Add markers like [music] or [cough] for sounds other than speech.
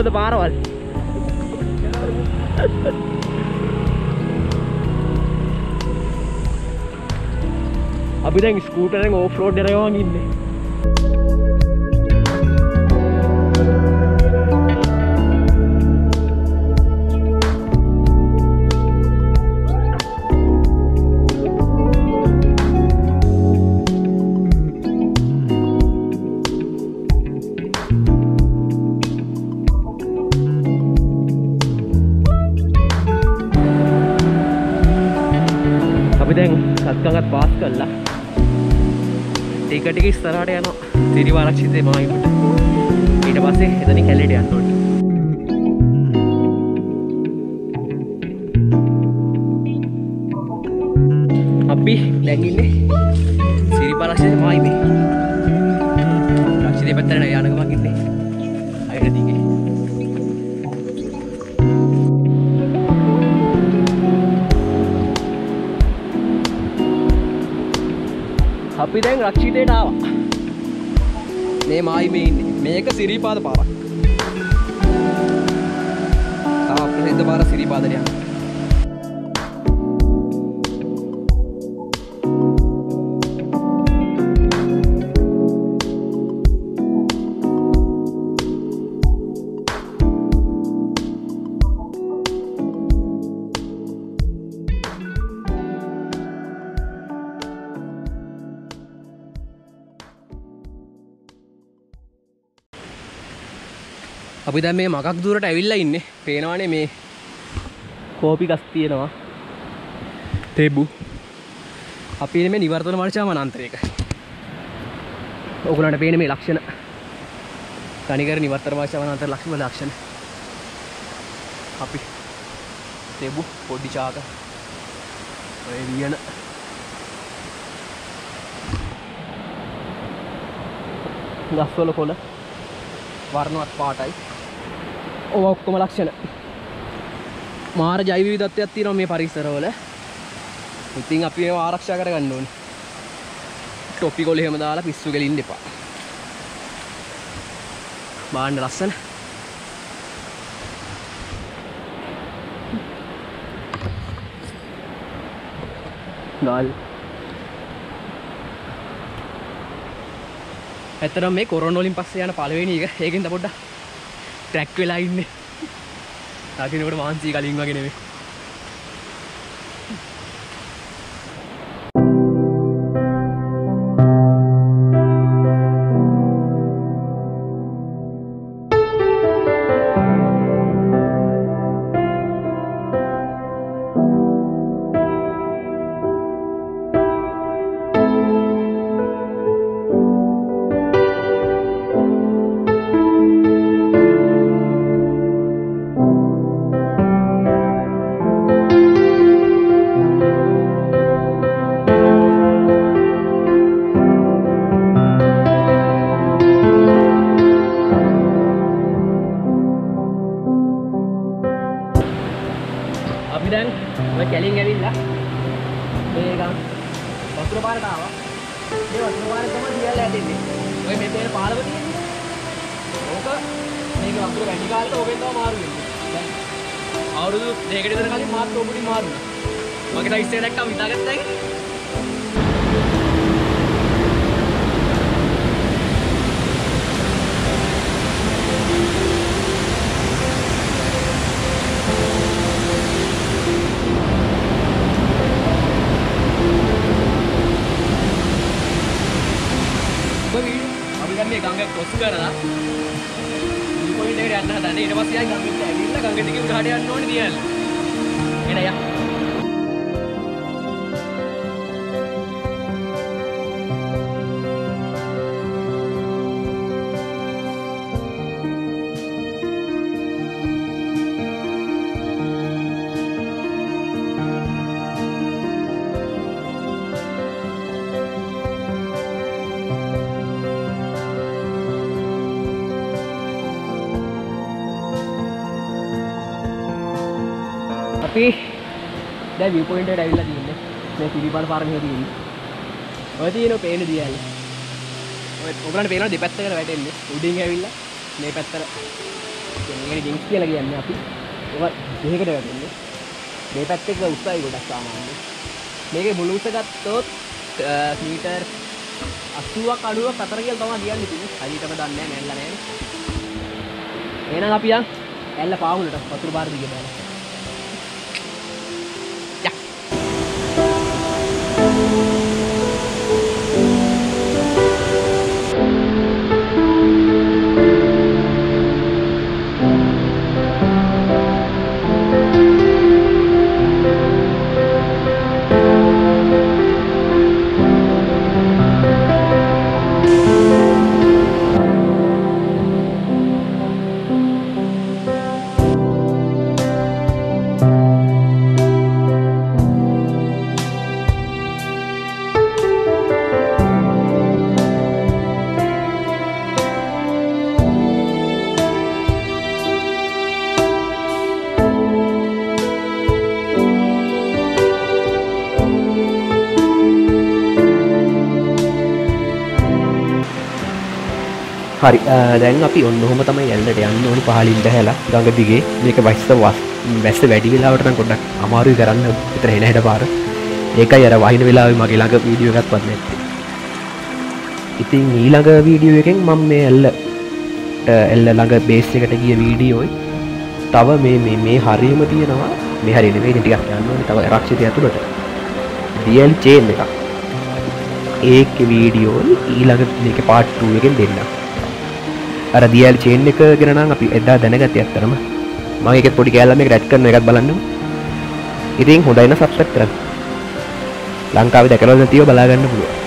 කොහොමද පාරවල් අපි දැන් ස්කූටරෙන් ඕෆ් රෝඩ් එකක් ඉන්නේ. ඉස්සරහට යනවා. සිරිවාරක්ෂිතේ මායිමට ඊට පස්සේ එතනින් කැලේට යන්න ඕනේ අපි දැන් ඉන්නේ සිරිපාරක්ෂිත මායිමේ අපි දැන් රක්ෂිතයට ආවා. මේ මායිමේ ඉන්නේ. මේක සිරිපාද පාරක්. තව ප්‍රසිද්ධ පාර සිරිපාදට යනවා අපි දැන් මේ මකක් දුරට ඇවිල්ලා ඉන්නේ. පේනවනේ මේ කෝපි ගස් තියෙනවා. තෙබු. අපි ඉන්නේ මේ නිවර්තන වර්ෂා වනාන්තරයක ඔයගොල්ලන්ට පේන මේ ලක්ෂණ. කණිකර නිවර්තන වර්ෂා වනාන්තර ලක්ෂණ ලක්ෂණ. අපි තෙබු පොඩි චාක ඔය වියන ගස්වල කොළ වර්ණවත් පාටයි. ඔව ඔක්කොම ලක්ෂණ. මාර ජෛව විවිධත්වයක් තියෙනවා මේ පරිසරවල. ඉතින් අපි ඒවා ආරක්ෂා කරගන්න ඕනේ. ටොපි කොළ එහෙම දාලා පිස්සු ගලින්න එපා. බාන්න ලස්සන. ගල්. ඇතරම් මේ කොරනොලින් පස්සේ යන පලවෙනි එක. ඒකෙන් පොඩ්ඩ ට්‍රැක් වෙලා ඉන්නේ. [laughs] දකිනකොට මාන්සී කලින් වගේ නෙමෙයි. තමයි දියල්ලා ඇදෙන්නේ. ඔය මේ පේන පාලම තියෙන්නේ. ඕක මේක වතුර වැඩි කාලෙට ඕකෙන් තමයි මාරු වෙන්නේ. දැන් අවුරුදු දෙකකට විතර කලින් මාත් ඕකුඩි මාරු වුණා. මගේ ඩයිස් එක දැක්කම හිතාගත්තා ඒක. කරලා වීව් පොයින්ට් එකට යන්න හදන්නේ. ඊට පස්සේ ආයි ගඟට ඇවිල්ලා ගඟ දිගේ උඩහට යන්න ඕනේ දියල් එන යා. අපි දැන් view point එකට ඇවිල්ලා තියෙන්නේ මේ සිරිපාල පාර මෙහෙ තියෙන්නේ ඔය තියෙන පේන දියල් ඔය ඔයගලන්ට පේනවා දෙපැත්තකට වැටෙන්නේ උඩින් ඇවිල්ලා මේ පැත්තට කියන්නේ ඩිංක්ස් කියලා කියන්නේ අපි ඒවා දෙකකට වැටෙන්නේ මේ පැත්ත එක උස්සයි ගොඩක් සාමාන්‍යයෙන් මේකේ මුළු උස ගත්තොත් අ, මීටර් 80ක් 90ක් අතර කියලා තමයි කියන්නේ ඉතින් හරියටම දන්නේ නැහැ නැල්ල නැහැ එහෙනම් අපි යන් ඇල්ල පාවුලට වතුර බාර දිගේ you. හරි අ, දැන් අපි ඔන්න ඔහොම තමයි ඇල්ලට යන්න ඕනි පහලින් බැහැලා. ගඟ දිගේ මේක වස්ස වස් වැස්ස වැඩි වෙලාවට නම් ගොඩක් අමාරුයි කරන්න. විතර එන හැට පාර. ඒකයි අර වහින වෙලාවේ මගේ ළඟ වීඩියෝ එකක් වත් නැත්තේ. ඉතින් ඊළඟ වීඩියෝ එකෙන් මම මේ ඇල්ල එල්ල ළඟ බේස් එකට ගිය වීඩියෝයි තව මේ මේ මේ හරියම තියෙනවා. මේ හරි නෙවෙයි ඉතින් ටිකක් යන්න ඕනේ. තව රක්ෂිතය ඇතුළට. DL චේන් එකක්. ඒක වීඩියෝ ඊළඟ මේක පාට් 2 එකෙන් දෙන්නම්. අර දියල් චේන් එක ගෙනනම් අපි එදා දැනගත ඇත්තරම මගේක පොඩි කෑල්ලම රැට් කරන එකත් බලන්න. ඉතින් හොඳයින සබස්ක්‍රයිබ් කරන්න. ලංකාවේ දැකලා නැතිව බලාගන්න පුළුවන්